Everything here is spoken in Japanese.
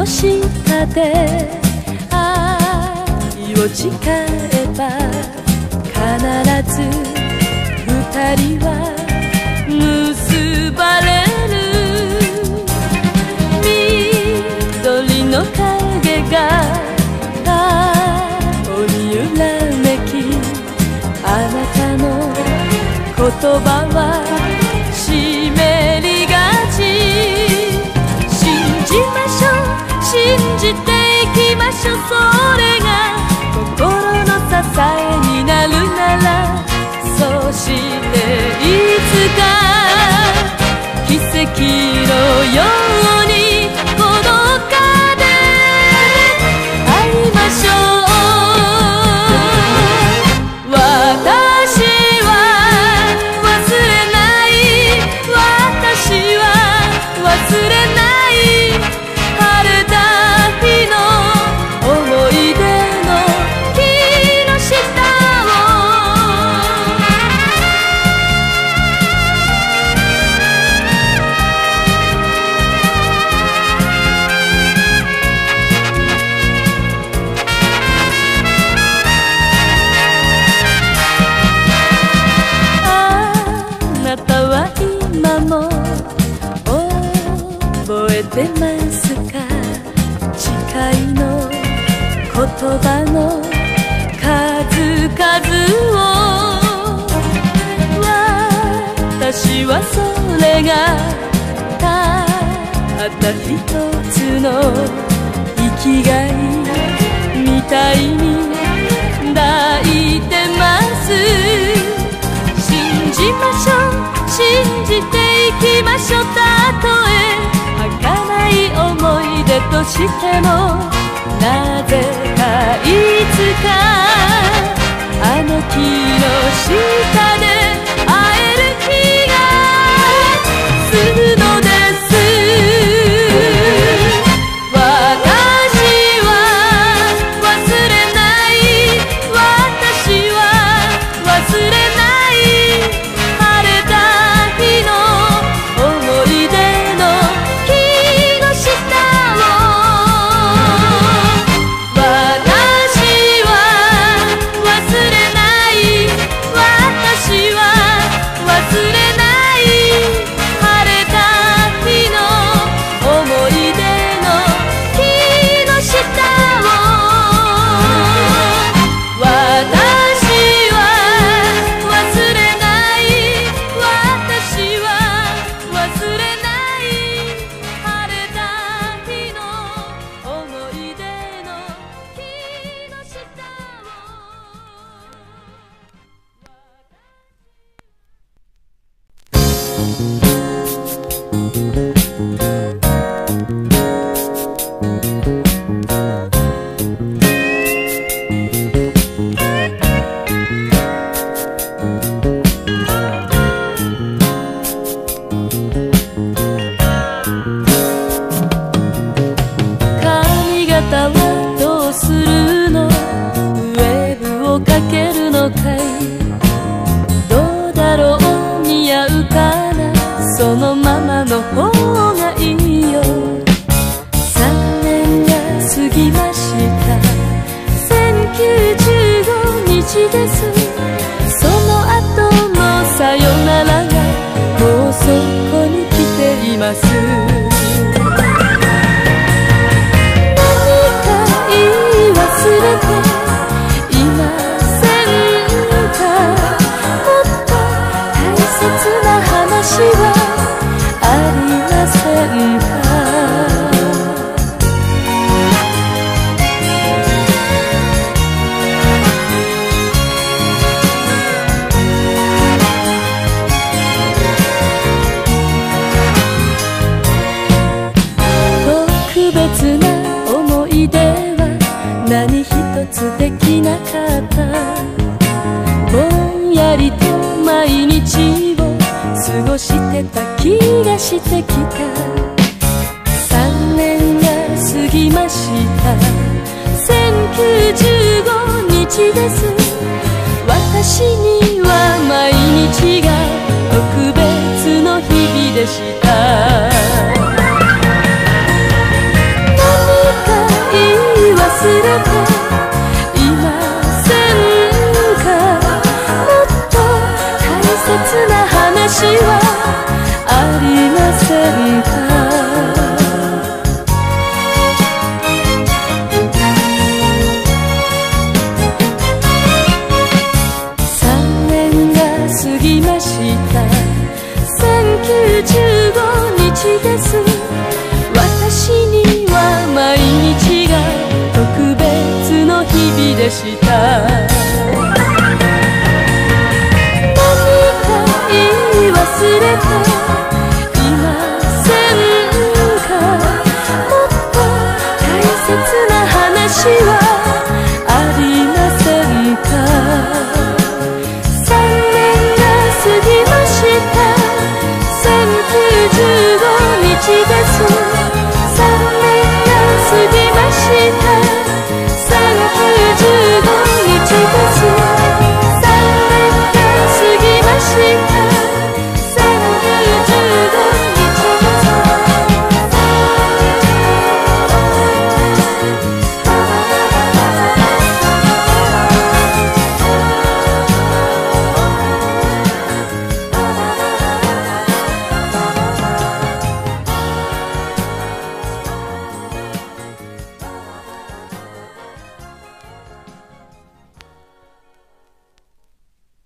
まで愛を誓えば必ず二人は結ばれる。緑の影が青に揺らめき。あなたの言葉はえになるなら覚えてますか誓いの言葉の数々を私はそれがたった一つの生きがい。みたいに抱いてます。信じましょう。信じていきましょう。してもなぜかいつかあの木の下髪型はどうするの？ウェブをかけるのかい？どうだろう？似合うかな？そのままの方がいいよ。3年が過ぎました。1095日です。その後のさよならがもうそこに来ています。な話はしてた気がしてきた。3年が過ぎました。1095日です。でした。